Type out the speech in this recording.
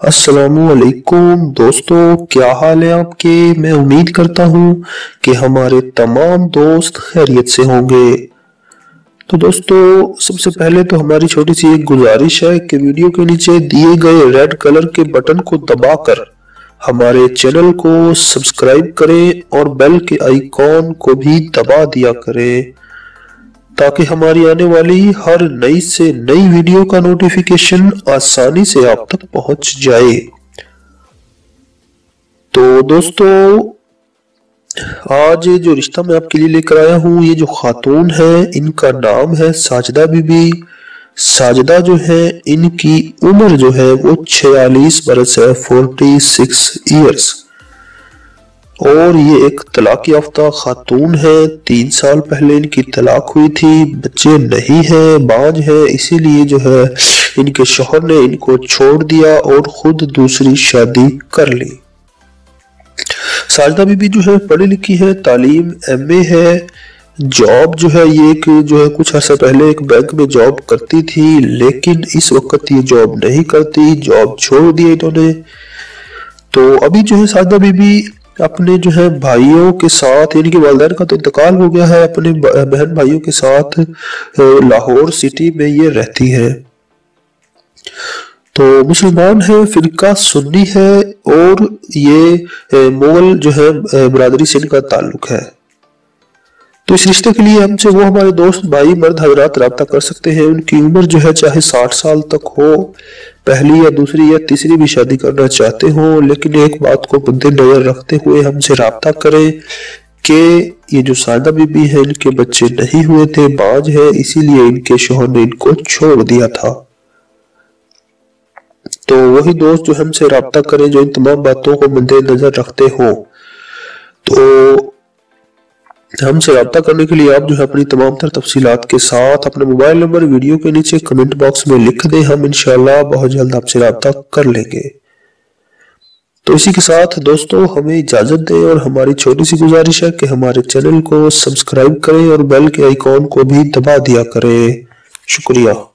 असलकुम दोस्तों, क्या हाल है आपके? मैं उम्मीद करता हूँ कि हमारे तमाम दोस्त खैरियत से होंगे। तो दोस्तों, सबसे पहले तो हमारी छोटी सी एक गुजारिश है कि वीडियो के नीचे दिए गए रेड कलर के बटन को दबाकर हमारे चैनल को सब्सक्राइब करें और बेल के आइकॉन को भी दबा दिया करें। ताकि हमारी आने वाली हर नई से नई वीडियो का नोटिफिकेशन आसानी से आप तक पहुँच जाए। तो दोस्तों, आज जो रिश्ता मैं आपके लिए लेकर आया हूँ, ये जो खातून है, इनका नाम है साजदा बीबी। साजदा जो है, इनकी उम्र जो है वो छियालीस बरस है फोर्टी सिक्स ईयर्स और ये एक तलाक याफ्ता खातून है। तीन साल पहले इनकी तलाक हुई थी। बच्चे नहीं है, बाज है। इसीलिए जो है, इनके शोहर ने इनको छोड़ दिया और खुद दूसरी शादी कर ली। साजदा बीबी जो है, पढ़ी लिखी है, तालीम एमए है। जॉब जो है, ये एक जो है, कुछ अर्सा पहले एक बैंक में जॉब करती थी, लेकिन इस वक्त ये जॉब नहीं करती। जॉब छोड़ दी इन्होंने। तो अभी जो है, साजदा बीबी अपने जो है भाइयों के साथ, यानी कि वालदेन का तो इंतकाल हो गया है, अपने बहन भाइयों के साथ लाहौर सिटी में ये रहती है। तो मुसलमान है, फिरका सुन्नी है, और ये मुगल जो है बरदरी से इनका ताल्लुक है। तो इस रिश्ते के लिए हमसे वो हमारे दोस्त भाई मर्द हजरात रबता कर सकते हैं, उनकी उम्र जो है चाहे साठ साल तक हो, पहली या दूसरी या तीसरी भी शादी करना चाहते हो, लेकिन एक बात को मद्दे नज़र रखते हुए हमसे रबता करें कि ये जो सादा बीबी है, इनके बच्चे नहीं हुए थे, बाज है, इसीलिए इनके शोहर ने इनको छोड़ दिया था। तो वही दोस्त जो हमसे रबता करें, जो इन तमाम बातों को मद्देनजर रखते हो। तो हमसे रब्ता करने के लिए आप जो है अपनी तमाम तर तफसीत के साथ अपने मोबाइल नंबर वीडियो के नीचे कमेंट बॉक्स में लिख दें। हम इनशाला बहुत जल्द आपसे रब्ता कर लेंगे। तो इसी के साथ दोस्तों, हमें इजाज़त दें और हमारी छोटी सी गुजारिश है कि हमारे चैनल को सब्सक्राइब करें और बेल के आइकॉन को भी दबा दिया करें। शुक्रिया।